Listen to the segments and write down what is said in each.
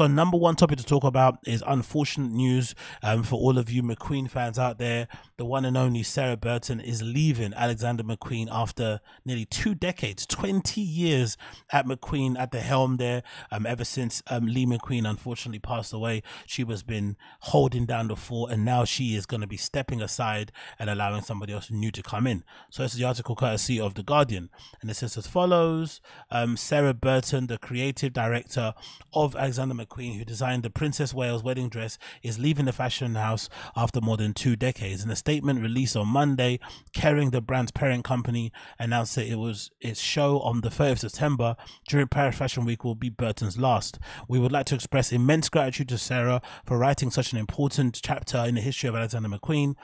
So, number one topic to talk about is unfortunate news um, for all of you McQueen fans out there. The one and only Sarah Burton is leaving Alexander McQueen after nearly two decades, 20 years at McQueen at the helm there. Um, ever since um, Lee McQueen unfortunately passed away, she was been holding down the fort, and now she is going to be stepping aside and allowing somebody else new to come in. So, this is the article courtesy of The Guardian, and it says as follows um, Sarah Burton, the creative director of Alexander McQueen, who designed the Princess Wales wedding dress, is leaving the fashion house after more than two decades. In a statement released on Monday, Kering, the brand's parent company, announced that it was its show on the 3rd of September during Paris Fashion Week will be Burton's last. We would like to express immense gratitude to Sarah for writing such an important chapter in the history of Alexander McQueen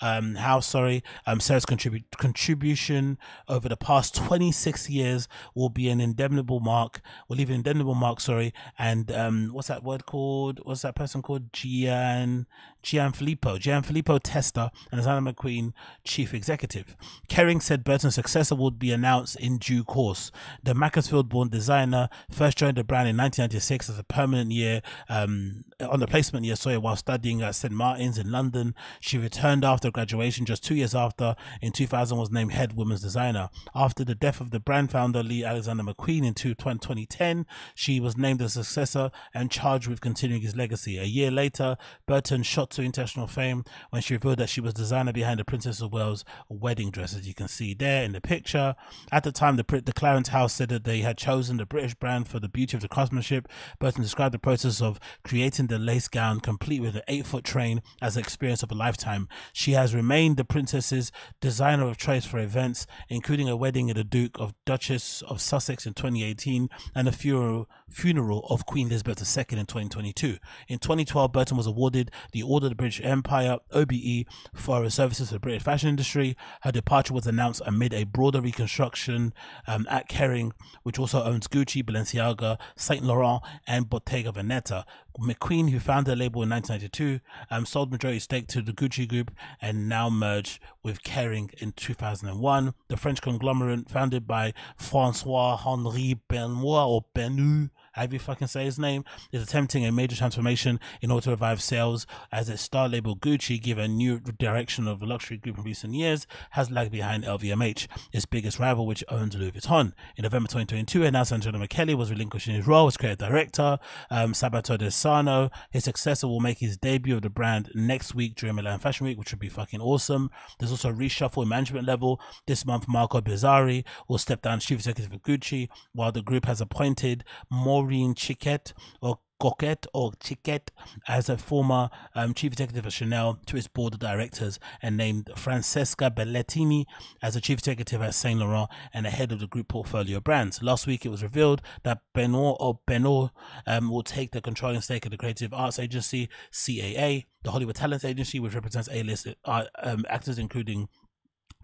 um, how sorry um, Sarah's contribution over the past 26 years will be an indelible mark, will leave an indelible mark, sorry, and um, what's that word called? What's that person called? Gian Gianfilippo, Gianfilippo Testa, and Alexander McQueen, chief executive. Kering said Burton's successor would be announced in due course. The Macclesfield-born designer first joined the brand in 1996 as a permanent year um, on the placement year, sorry, while studying at St Martin's in London. She returned after graduation just two years after. In 2000, was named head women's designer. After the death of the brand founder Lee Alexander McQueen in 2010, she was named the successor and charged with continuing his legacy. A year later, Burton shot to international fame when she revealed that she was designer behind the Princess of Wales wedding dress, as you can see there in the picture. At the time, the, the Clarence House said that they had chosen the British brand for the beauty of the craftsmanship. Burton described the process of creating the lace gown complete with an eight foot train as an experience of a lifetime. She has remained the princess's designer of choice for events, including a wedding at the Duke of Duchess of Sussex in 2018 and a funeral, of Queen Elizabeth II in 2022. In 2012, Burton was awarded the Order of the British Empire, OBE, for her services to the British fashion industry. Her departure was announced amid a broader reconstruction um, at Kering, which also owns Gucci, Balenciaga, Saint Laurent, and Bottega Veneta. McQueen, who founded the label in 1992, um, sold majority stake to the Gucci Group and now merged with Kering in 2001. The French conglomerate, founded by Francois Henri Benoit or Benu, however you fucking say his name, is attempting a major transformation in order to revive sales as its star label Gucci, given new direction of the luxury group in recent years, has lagged behind LVMH, its biggest rival, which owns Louis Vuitton. In November 2022, announced Angelo Michele was relinquishing his role as creative director. Um, Sabato De Sarno, his successor, will make his debut of the brand next week during Milan Fashion Week, which would be fucking awesome. There's also a reshuffle in management level. This month, Marco Bizzarri will step down as chief executive of Gucci, while the group has appointed Maureen Chiquette or Coquette or Chiquette as a former um, chief executive of Chanel to its board of directors and named Francesca Bellettini as a chief executive at Saint Laurent and the head of the group portfolio brands. Last week, it was revealed that Benoit or Benoit um, will take the controlling stake of the creative arts agency CAA, the Hollywood Talent Agency, which represents A-list uh, um, actors including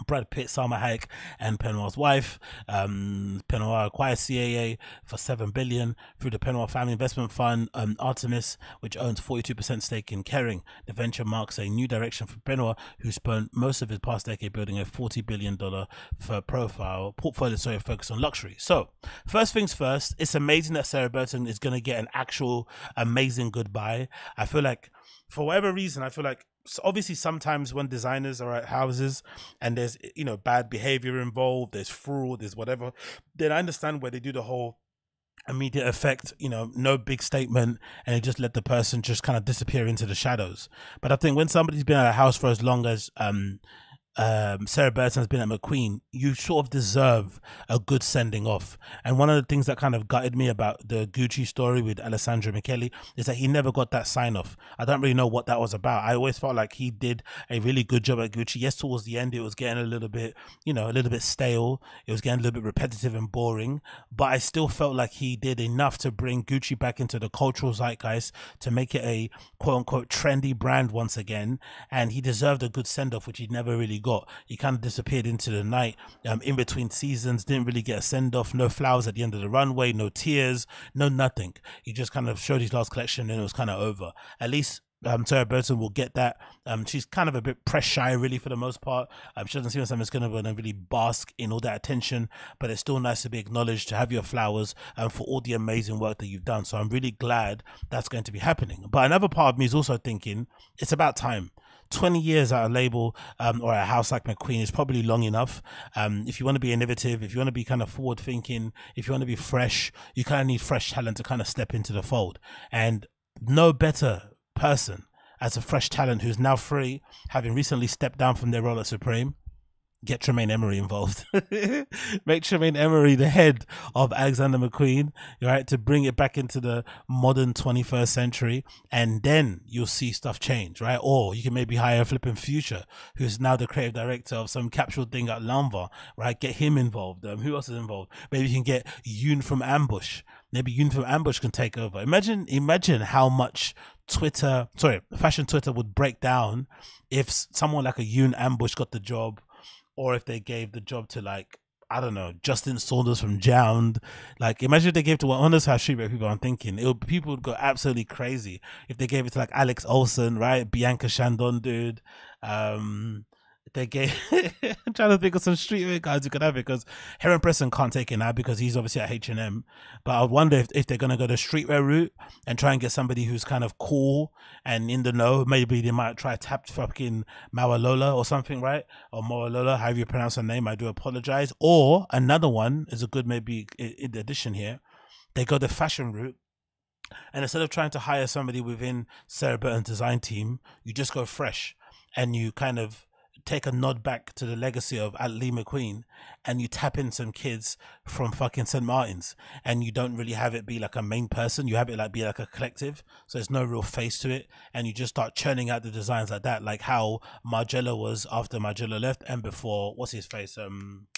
Brad Pitt, Salma Hayek, and Benoit's wife. Um, Benoit acquired CAA for seven billion through the Benoit Family Investment Fund, um, Artemis, which owns forty-two percent stake in Kering. The venture marks a new direction for Benoit, who spent most of his past decade building a forty billion dollar profile portfolio, sorry, focused on luxury. So, first things first, it's amazing that Sarah Burton is going to get an actual amazing goodbye. I feel like, for whatever reason, I feel like so obviously sometimes when designers are at houses and there's you know bad behavior involved there's fraud there's whatever then i understand where they do the whole immediate effect you know no big statement and they just let the person just kind of disappear into the shadows. But i think when somebody's been at a house for as long as um um, Sarah Burton has been at McQueen, you sort of deserve a good sending off. And one of the things that kind of gutted me about the Gucci story with Alessandro Michele is that he never got that sign off. I don't really know what that was about. I always felt like he did a really good job at Gucci. Yes, towards the end, it was getting a little bit, you know, a little bit stale. It was getting a little bit repetitive and boring. But I still felt like he did enough to bring Gucci back into the cultural zeitgeist to make it a quote unquote trendy brand once again. And he deserved a good send off, which he never really got. He kind of disappeared into the night um, in between seasons, didn't really get a send off, no flowers at the end of the runway, no tears, no nothing. He just kind of showed his last collection and it was kind of over. At least um, Sarah Burton will get that. Um, she's kind of a bit press shy, really, for the most part. Um, she doesn't seem like someone going to really bask in all that attention, but it's still nice to be acknowledged, to have your flowers, and for all the amazing work that you've done. So I'm really glad that's going to be happening. But another part of me is also thinking it's about time. 20 years at a label um, or a house like McQueen is probably long enough. Um, if you want to be innovative, if you want to be kind of forward thinking, if you want to be fresh, you kind of need fresh talent to kind of step into the fold. And no better person as a fresh talent who's now free, having recently stepped down from their role at Supreme, get Tremaine Emory involved. Make Tremaine Emory the head of Alexander McQueen, right, to bring it back into the modern 21st century. And then you'll see stuff change, right? Or you can maybe hire Flipping Future, who's now the creative director of some capsule thing at Lanvin, right? Get him involved. Um, who else is involved? Maybe you can get Yoon from Ambush. Maybe Yoon from Ambush can take over. Imagine, imagine how much Twitter, sorry, fashion Twitter would break down if someone like a Yoon Ambush got the job or if they gave the job to like I don't know Justin Saunders from JJJJound. Like imagine if they gave to one honest how streetwear people I'm thinking it would people would go absolutely crazy if they gave it to like Alex Olson, right? Bianca Chandon, dude. Um, they gave I'm trying to think of some streetwear guys who could have it because Heron Preston can't take it now because he's obviously at H and M. But I wonder if, if they're gonna go the streetwear route and try and get somebody who's kind of cool and in the know. Maybe they might try tap fucking Mowalola or something, right? Or Mowalola, however you pronounce her name. I do apologize. Or another one is a good maybe addition here. They go the fashion route and instead of trying to hire somebody within Sarah Burton's design team, you just go fresh and you kind of take a nod back to the legacy of Lee McQueen and you tap in some kids from fucking St. Martin's and you don't really have it be like a main person. You have it like be like a collective. So there's no real face to it. And you just start churning out the designs like that, like how Margiela was after Margiela left and before, what's his face? Um,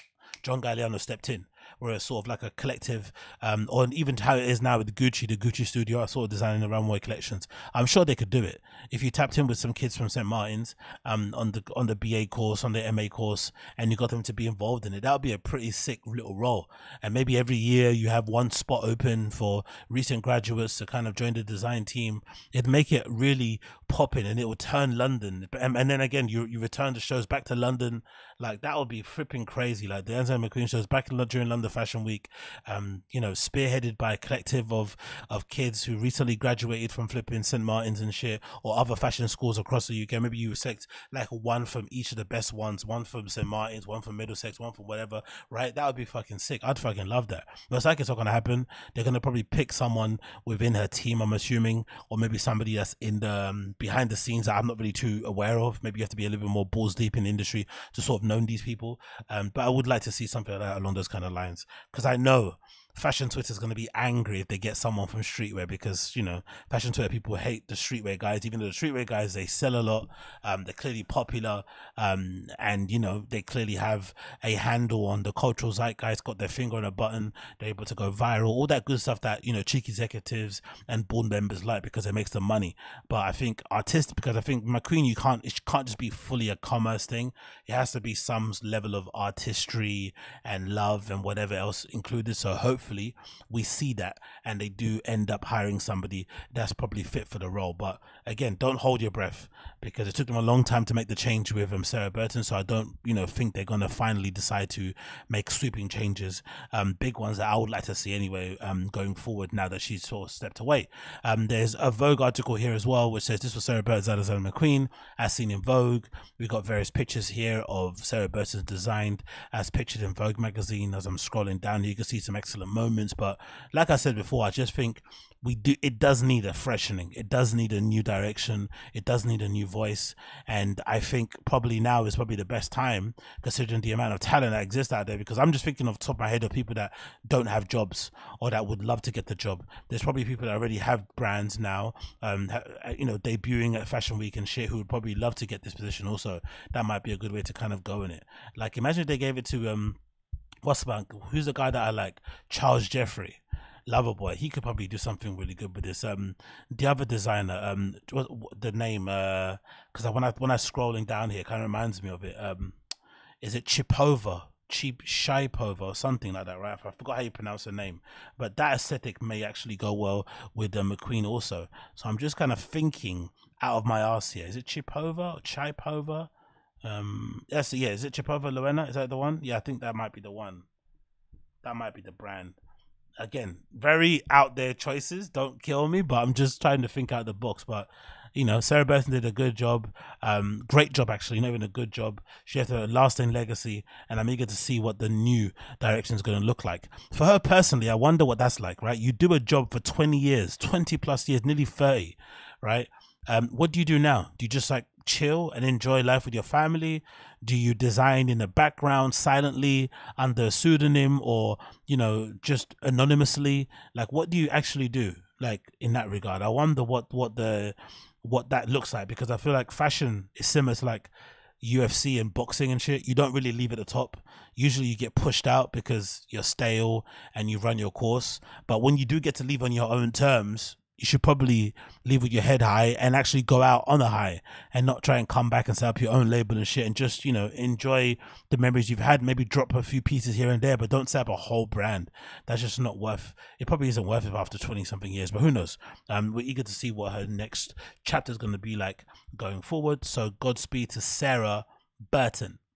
John Galliano stepped in where it's sort of like a collective, um, or even how it is now with Gucci, the Gucci studio are sort of designing the runway collections. I'm sure they could do it if you tapped in with some kids from St. Martin's, um, on the on the BA course, on the MA course, and you got them to be involved in it. That would be a pretty sick little role. And maybe every year you have one spot open for recent graduates to kind of join the design team. It'd make it really popping, and it would turn London. And, and then again, you you return the shows back to London. Like that would be flipping crazy. Like the Enzo McQueen shows back in, during London The fashion Week, um, you know, spearheaded by a collective of of kids who recently graduated from flipping St. Martin's and shit, or other fashion schools across the UK. Maybe you select like one from each of the best ones, one from St. Martin's, one from Middlesex, one from whatever, right? That would be fucking sick. I'd fucking love that. Most like it's not gonna happen. They're gonna probably pick someone within her team, I'm assuming, or maybe somebody that's in the um, behind the scenes that I'm not really too aware of. Maybe you have to be a little bit more balls deep in the industry to sort of know these people. Um, but I would like to see something like along those kind of lines because I know fashion Twitter is going to be angry if they get someone from streetwear because you know fashion Twitter people hate the streetwear guys. Even though the streetwear guys they sell a lot, um, they're clearly popular, um, and you know they clearly have a handle on the cultural zeitgeist, got their finger on a button, they're able to go viral, all that good stuff that you know cheeky executives and board members like because it makes them money. But I think artistic because I think McQueen you can't it can't just be fully a commerce thing. It has to be some level of artistry and love and whatever else included. So hopefully hopefully we see that and they do end up hiring somebody that's probably fit for the role. But again, don't hold your breath because it took them a long time to make the change with um, Sarah Burton. So I don't, you know, think they're gonna finally decide to make sweeping changes, um, big ones that I would like to see anyway, um, going forward now that she's sort of stepped away. Um, there's a Vogue article here as well, which says this was Sarah Burton's Alexander McQueen as seen in Vogue. We've got various pictures here of Sarah Burton's designed as pictured in Vogue magazine. As I'm scrolling down, you can see some excellent moments. But like I said before, I just think we do it does need a freshening. It does need a new direction. It does need a new voice. And i think probably now is probably the best time considering the amount of talent that exists out there because i'm just thinking off top of my head of people that don't have jobs or that would love to get the job. There's probably people that already have brands now um uh, you know debuting at fashion week and shit who would probably love to get this position also. That might be a good way to kind of go in it. Like imagine if they gave it to um what's the who's the guy that i like charles jeffrey Loverboy, he could probably do something really good with this. Um, the other designer, um, the name, uh, because when I when I scrolling down here, kind of reminds me of it. Um, is it Chipova? Cheap Shipova or something like that, right? I forgot how you pronounce her name, but that aesthetic may actually go well with uh, McQueen also. So I'm just kind of thinking out of my ass here. Is it Chipova or Chipova? Um, yes, yeah. Is it Chipova Lorena? Is that the one? Yeah, I think that might be the one. That might be the brand. Again, very out there choices. Don't kill me, but I'm just trying to think out the box. But you know, Sarah Burton did a good job. Um, great job actually, not even a good job. She has a lasting legacy, and I'm eager to see what the new direction is going to look like. For her personally, I wonder what that's like. Right, you do a job for 20 years, 20 plus years, nearly 30, right? Um, what do you do now? Do you just like chill and enjoy life with your family? Do you design in the background silently under a pseudonym or, you know, just anonymously? Like, what do you actually do? Like in that regard, I wonder what what the what that looks like because I feel like fashion is similar to like UFC and boxing and shit. You don't really leave at the top. Usually, you get pushed out because you're stale and you run your course. But when you do get to leave on your own terms, you should probably leave with your head high and actually go out on a high and not try and come back and set up your own label and shit and just you know enjoy the memories you've had. Maybe drop a few pieces here and there but don't set up a whole brand. That's just not worth it probably isn't worth it after 20 something years but who knows? Um we're eager to see what her next chapter is going to be like going forward. So godspeed to sarah burton